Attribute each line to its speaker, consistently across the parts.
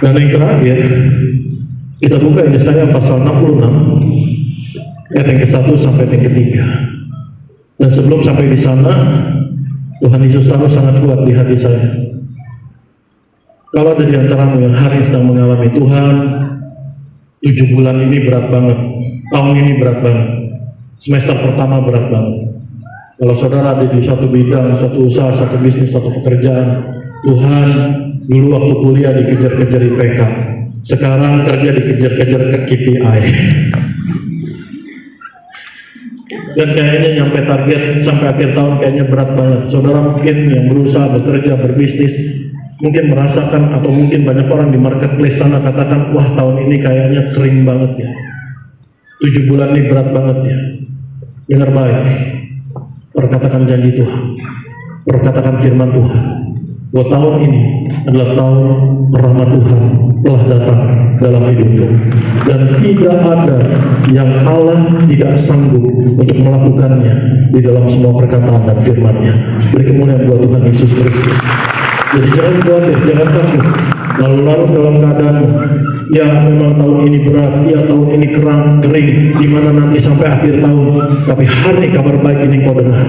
Speaker 1: Dan yang terakhir, kita buka Yesaya pasal 66 ayat yang ke-1 sampai yang ketiga. Dan sebelum sampai di sana, Tuhan Yesus tahu sangat kuat di hati saya. Kalau ada di antaramu yang hari ini sedang mengalami Tuhan, tujuh bulan ini berat banget, tahun ini berat banget, semester pertama berat banget. Kalau saudara ada di satu bidang, satu usaha, satu bisnis, satu pekerjaan, Tuhan dulu waktu kuliah dikejar-kejar IPK, sekarang kerja dikejar-kejar ke KPI. Dan kayaknya nyampe target sampai akhir tahun kayaknya berat banget. Saudara mungkin yang berusaha bekerja berbisnis mungkin merasakan atau mungkin banyak orang di marketplace sana katakan wah tahun ini kayaknya kering banget ya. Tujuh bulan ini berat banget ya. Dengar baik. Perkatakan janji Tuhan. Perkatakan firman Tuhan. Bahwa tahun ini adalah tahun rahmat Tuhan telah datang dalam hidupmu dan tidak ada yang Allah tidak sanggup untuk melakukannya di dalam semua perkataan dan firman-Nya. Beri kemuliaan buat Tuhan Yesus Kristus. Jadi jangan khawatir, jangan takut. Lalu-lalu dalam keadaan ya memang tahun ini berat, ya tahun ini kerang, kering, gimana nanti sampai akhir tahun. Tapi hari kabar baik ini kau dengar.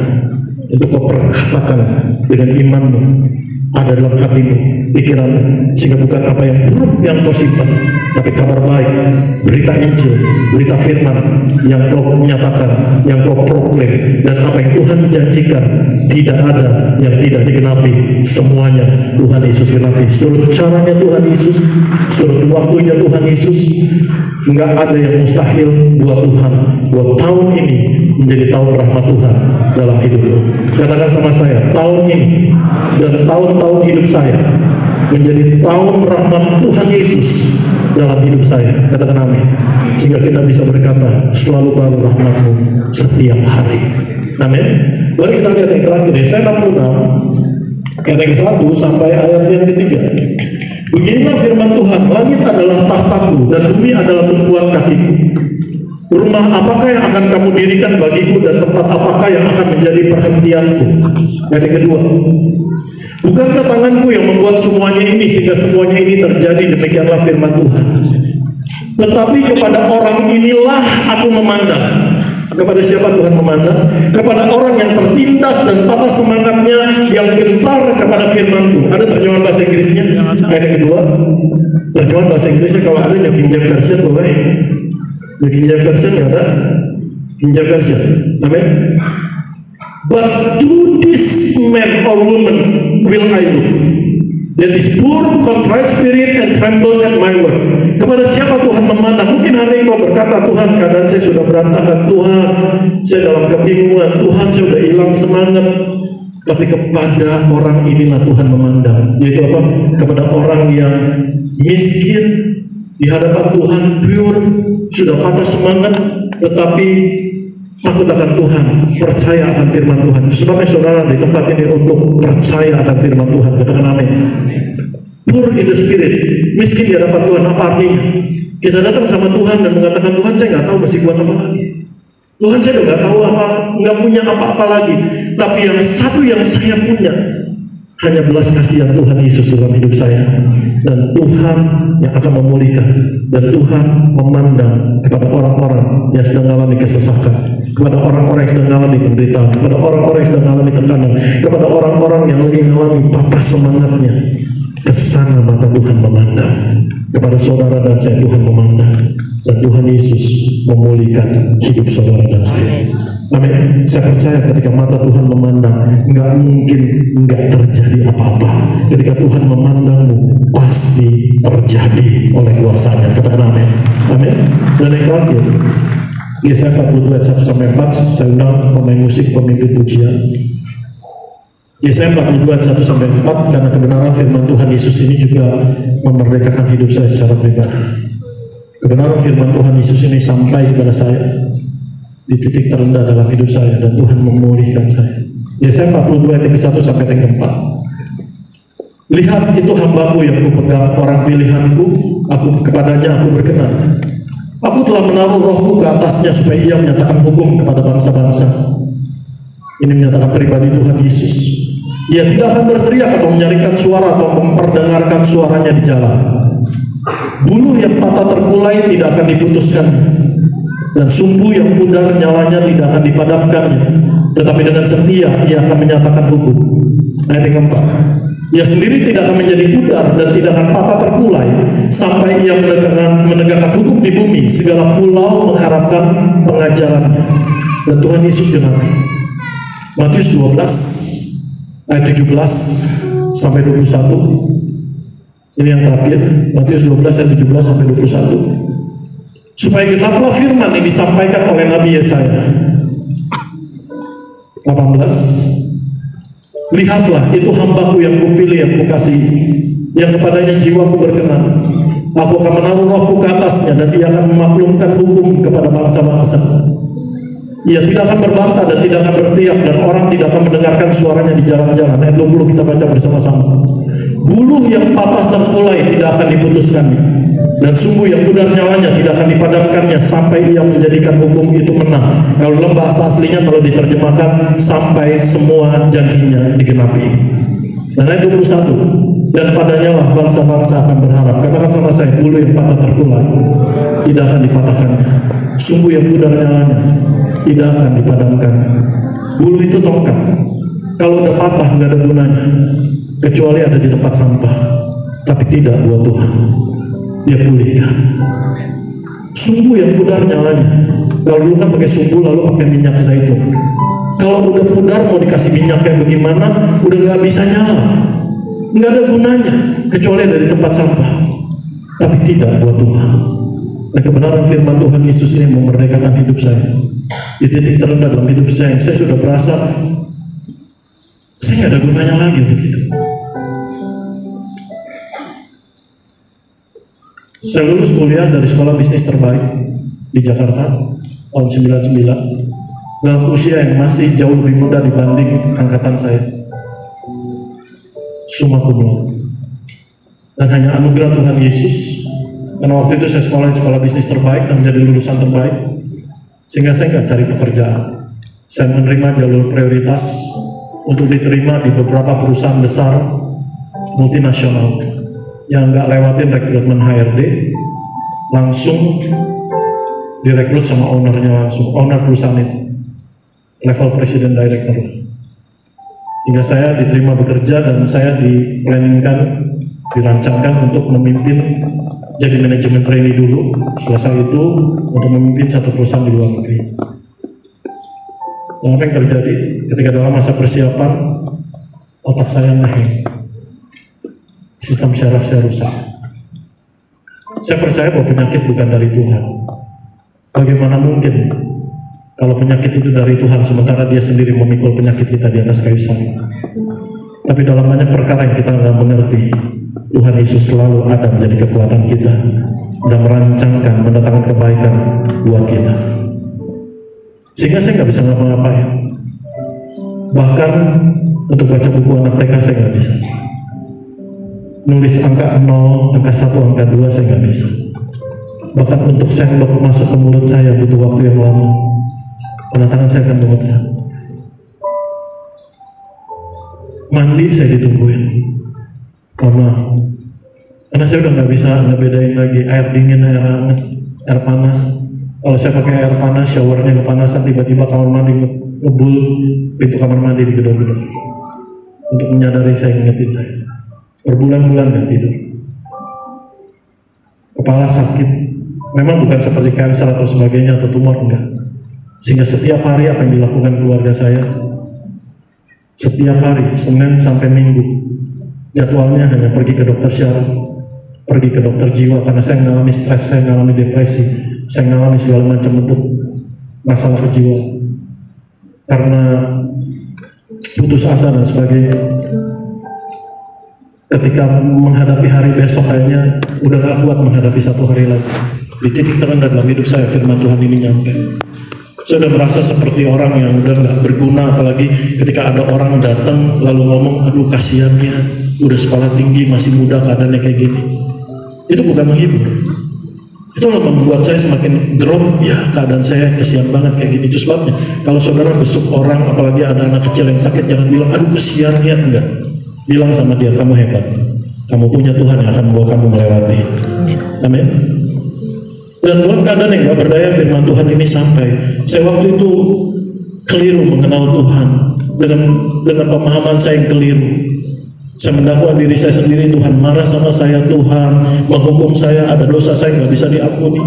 Speaker 1: Itu kau perkatakan dengan imanmu ada dalam hatimu, pikiranmu, sehingga bukan apa yang buruk yang kau simpan, tapi kabar baik, berita Injil, berita firman yang kau nyatakan, yang kau proklaim, dan apa yang Tuhan janjikan tidak ada yang tidak digenapi, semuanya Tuhan Yesus genapi. Seluruh caranya Tuhan Yesus, seluruh waktunya Tuhan Yesus, enggak ada yang mustahil buat Tuhan. Buat tahun ini menjadi tahun rahmat Tuhan dalam hidupmu. Katakan sama saya, tahun ini dan tahun-tahun hidup saya menjadi tahun rahmat Tuhan Yesus dalam hidup saya. Katakan amin. Sehingga kita bisa berkata, selalu baru rahmatmu setiap hari. Amin. Mari kita lihat yang terakhir, Yesaya 66, ayat yang satu sampai ayat yang ketiga. Beginilah firman Tuhan, langit adalah tahtaku dan bumi adalah tumpuan kakiku. Rumah apakah yang akan kamu dirikan bagiku dan tempat apakah yang akan menjadi perhentianku? Yang kedua. Bukankah tanganku yang membuat semuanya ini sehingga semuanya ini terjadi demikianlah firman Tuhan. Tetapi kepada orang inilah aku memandang. Kepada siapa Tuhan memandang? Kepada orang yang tertindas dan patah semangatnya yang gentar kepada firmanku. Ada terjemahan bahasa Inggrisnya? Ayat kedua. Terjemahan bahasa Inggrisnya kalau ada New King James Version boleh. James Version nggak ada? King James Version. Amin. But to this man or woman will I look. That is poor, contrite spirit and tremble at my word. Kepada siapa Tuhan memandang? Mungkin hari ini kau berkata, Tuhan keadaan saya sudah berantakan. Tuhan, saya dalam kebingungan. Tuhan, saya sudah hilang semangat. Tapi kepada orang inilah Tuhan memandang. Yaitu apa? Kepada orang yang miskin, di hadapan Tuhan pure, sudah patah semangat, tetapi takut akan Tuhan, percaya akan firman Tuhan. Sebabnya saudara di tempat ini untuk percaya akan firman Tuhan. Katakan amin. Poor in the spirit, miskin di hadapan Tuhan. Apa artinya? Kita datang sama Tuhan dan mengatakan Tuhan saya nggak tahu mesti buat apa lagi. Tuhan saya udah nggak tahu apa, nggak punya apa-apa lagi. Tapi yang satu yang saya punya hanya belas kasihan Tuhan Yesus dalam hidup saya dan Tuhan yang akan memulihkan. Dan Tuhan memandang kepada orang-orang yang sedang mengalami kesesakan. Kepada orang-orang yang sedang mengalami penderitaan. Kepada orang-orang yang sedang mengalami tekanan. Kepada orang-orang yang lagi mengalami patah semangatnya. Ke sana mata Tuhan memandang. Kepada saudara dan saya Tuhan memandang. Dan Tuhan Yesus memulihkan hidup saudara dan saya Amin. Saya percaya ketika mata Tuhan memandang, nggak mungkin nggak terjadi apa-apa. Ketika Tuhan memandangmu, pasti terjadi oleh kuasanya. Katakan amin. Amin. Dan yang terakhir, Yesaya 42 ayat 1 sampai 4, saya undang pemain musik, pemimpin pujian. Yesaya 42 ayat 1 sampai 4 karena kebenaran firman Tuhan Yesus ini juga memerdekakan hidup saya secara pribadi. Kebenaran firman Tuhan Yesus ini sampai kepada saya di titik terendah dalam hidup saya dan Tuhan memulihkan saya. Yesaya 42 ayat 1 sampai yang 4. Lihat itu hambaku yang kupegang orang pilihanku, aku kepadanya aku berkenan. Aku telah menaruh rohku ke atasnya supaya ia menyatakan hukum kepada bangsa-bangsa. Ini menyatakan pribadi Tuhan Yesus. Ia tidak akan berteriak atau menyaringkan suara atau memperdengarkan suaranya di jalan. Buluh yang patah terkulai tidak akan diputuskan dan sumbu yang pudar nyalanya tidak akan dipadamkannya tetapi dengan setia ia akan menyatakan hukum. Ayat yang keempat. Ia sendiri tidak akan menjadi pudar dan tidak akan patah terkulai sampai ia menegakkan, menegakkan hukum di bumi. Segala pulau mengharapkan pengajarannya. Dan Tuhan Yesus genapi Matius 12 ayat 17 sampai 21 ini yang terakhir. Matius 12 ayat 17 sampai 21 supaya genaplah firman yang disampaikan oleh Nabi Yesaya. 18 lihatlah itu hambaku yang kupilih yang kukasihi yang kepadanya jiwaku berkenan. Aku akan menaruh rohku ke atasnya dan dia akan memaklumkan hukum kepada bangsa-bangsa. Ia tidak akan berbantah dan tidak akan bertiap dan orang tidak akan mendengarkan suaranya di jalan-jalan. Ayat 20 kita baca bersama-sama. Buluh yang patah tertulai tidak akan diputuskannya dan sungguh yang pudar nyawanya tidak akan dipadamkannya sampai ia menjadikan hukum itu menang. Kalau dalam bahasa aslinya kalau diterjemahkan sampai semua janjinya digenapi. Dan ayat 21 dan padanya lah bangsa-bangsa akan berharap. Katakan sama saya bulu yang patah terkulai tidak akan dipatahkannya. Sungguh yang pudar nyawanya tidak akan dipadamkan bulu itu tongkat. Kalau udah patah nggak ada gunanya. Kecuali ada di tempat sampah tapi tidak buat Tuhan dia pulihkan. Sumbu yang pudar nyalanya kalau dulu kan pakai sumbu lalu pakai minyak zaitun. Kalau udah pudar mau dikasih minyak kayak bagaimana udah nggak bisa nyala. Nggak ada gunanya kecuali dari tempat sampah. Tapi tidak buat Tuhan. Dan kebenaran firman Tuhan Yesus ini memerdekakan hidup saya. Di titik terendah dalam hidup saya saya sudah merasa saya nggak ada gunanya lagi untuk hidup Saya lulus kuliah dari sekolah bisnis terbaik di Jakarta tahun 99 dalam usia yang masih jauh lebih muda dibanding angkatan saya. Summa cum Dan hanya anugerah Tuhan Yesus karena waktu itu saya sekolah di sekolah bisnis terbaik dan menjadi lulusan terbaik sehingga saya nggak cari pekerjaan. Saya menerima jalur prioritas untuk diterima di beberapa perusahaan besar multinasional yang nggak lewatin rekrutmen HRD langsung direkrut sama ownernya langsung owner perusahaan itu level presiden director. Sehingga saya diterima bekerja dan saya diplanningkan dirancangkan untuk memimpin jadi manajemen trainee dulu. Selesai itu untuk memimpin satu perusahaan di luar negeri. Dan apa yang terjadi ketika dalam masa persiapan otak saya ngeheng sistem syaraf saya rusak. Saya percaya bahwa penyakit bukan dari Tuhan. Bagaimana mungkin kalau penyakit itu dari Tuhan sementara dia sendiri memikul penyakit kita di atas kayu salib. Tapi dalam banyak perkara yang kita nggak mengerti, Tuhan Yesus selalu ada menjadi kekuatan kita dan merancangkan, mendatangkan kebaikan buat kita. Sehingga saya nggak bisa ngapa-ngapain. Bahkan untuk baca buku anak TK saya nggak bisa nulis angka 0, angka 1, angka 2 saya nggak bisa. Bahkan untuk sendok masuk ke mulut saya butuh waktu yang lama. Tangan saya akan gemetar. Mandi saya ditungguin. Mohon maaf. Karena saya udah nggak bisa ngebedain lagi air dingin, air hangat, air panas. Kalau saya pakai air panas, showernya kepanasan, tiba-tiba kamar mandi ngebul pintu kamar mandi di gedor-gedor. Untuk menyadari saya ingetin saya berbulan-bulan nggak tidur. Kepala sakit. Memang bukan seperti kanker atau sebagainya atau tumor enggak. Sehingga setiap hari apa yang dilakukan keluarga saya? Setiap hari Senin sampai Minggu. Jadwalnya hanya pergi ke dokter syaraf pergi ke dokter jiwa karena saya mengalami stres saya mengalami depresi saya mengalami segala macam bentuk masalah kejiwaan karena putus asa dan sebagainya ketika menghadapi hari besok kayaknya udah gak kuat menghadapi satu hari lagi. Di titik terendah dalam hidup saya firman Tuhan ini nyampe. Saya udah merasa seperti orang yang udah gak berguna apalagi ketika ada orang datang lalu ngomong aduh kasihannya udah sekolah tinggi masih muda keadaannya kayak gini. Itu bukan menghibur. Itu loh membuat saya semakin drop. Ya keadaan saya kesian banget kayak gini. Itu sebabnya kalau saudara besuk orang apalagi ada anak kecil yang sakit jangan bilang aduh kesiannya. Enggak bilang sama dia kamu hebat Kamu punya Tuhan yang akan membawa kamu melewati. Amin. Dan dalam keadaan yang gak berdaya firman Tuhan ini sampai. Saya waktu itu keliru mengenal Tuhan dengan dengan pemahaman saya yang keliru. Saya mendakwa diri saya sendiri Tuhan marah sama saya Tuhan menghukum saya ada dosa saya nggak bisa diampuni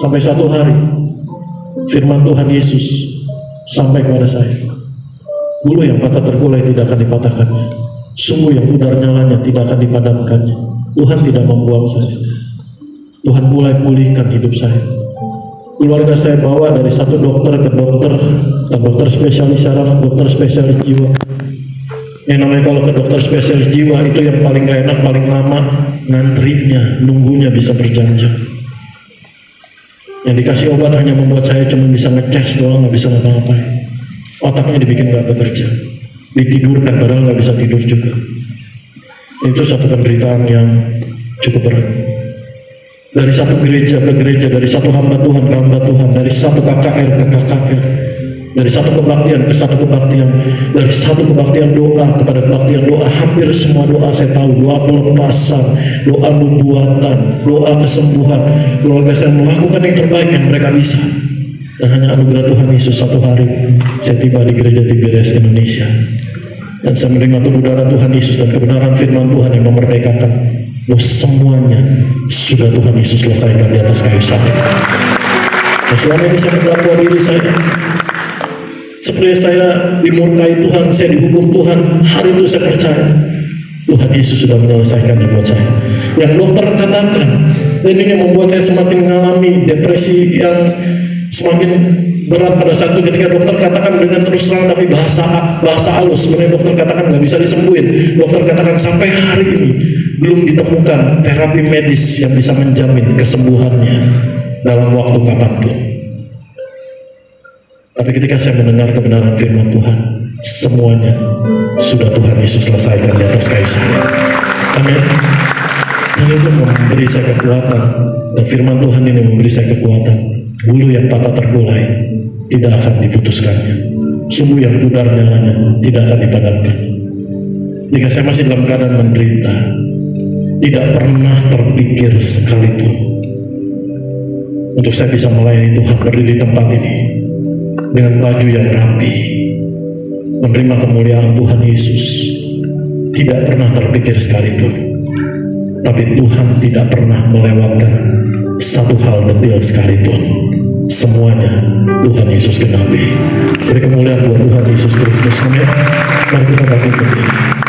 Speaker 1: sampai satu hari firman Tuhan Yesus sampai kepada saya bulu yang patah terkulai tidak akan dipatahkannya sungguh yang pudar nyalanya tidak akan dipadamkannya. Tuhan tidak membuang saya. Tuhan mulai pulihkan hidup saya. Keluarga saya bawa dari satu dokter ke dokter dan dokter spesialis syaraf dokter spesialis jiwa. Yang namanya kalau ke dokter spesialis jiwa itu yang paling gak enak, paling lama ngantrinya, nunggunya bisa berjam-jam. Yang dikasih obat hanya membuat saya cuma bisa ngecas doang, nggak bisa ngapa-ngapain. Otaknya dibikin nggak bekerja, ditidurkan padahal nggak bisa tidur juga. Itu satu penderitaan yang cukup berat. Dari satu gereja ke gereja, dari satu hamba Tuhan ke hamba Tuhan, dari satu KKR ke KKR, dari satu kebaktian ke satu kebaktian dari satu kebaktian doa kepada kebaktian doa hampir semua doa saya tahu doa pelepasan doa nubuatan doa kesembuhan keluarga saya melakukan yang terbaik yang mereka bisa dan hanya anugerah Tuhan Yesus satu hari saya tiba di gereja Tiberias Indonesia dan saya menerima tubuh darah Tuhan Yesus dan kebenaran firman Tuhan yang memerdekakan bahwa semuanya sudah Tuhan Yesus selesaikan di atas kayu salib. Dan selama ini saya mendakwa diri saya seperti saya dimurkai Tuhan, saya dihukum Tuhan, hari itu saya percaya Tuhan Yesus sudah menyelesaikannya buat saya. Yang dokter katakan, dan ini membuat saya semakin mengalami depresi yang semakin berat pada saat itu ketika dokter katakan dengan terus terang tapi bahasa bahasa halus sebenarnya dokter katakan nggak bisa disembuhin dokter katakan sampai hari ini belum ditemukan terapi medis yang bisa menjamin kesembuhannya dalam waktu kapan pun tapi ketika saya mendengar kebenaran firman Tuhan, semuanya sudah Tuhan Yesus selesaikan di atas kayu salib. Amin. Dan itu memberi saya kekuatan dan firman Tuhan ini memberi saya kekuatan. Bulu yang patah terkulai tidak akan diputuskannya. Sumbu yang pudar nyalanya tidak akan dipadamkan. Jika saya masih dalam keadaan menderita, tidak pernah terpikir sekalipun untuk saya bisa melayani Tuhan berdiri di tempat ini dengan baju yang rapi, menerima kemuliaan Tuhan Yesus, tidak pernah terpikir sekalipun. Tapi Tuhan tidak pernah melewatkan satu hal detail sekalipun. Semuanya Tuhan Yesus genapi. Beri kemuliaan buat Tuhan Yesus Kristus. Amin. Mari kita bangkit berdiri.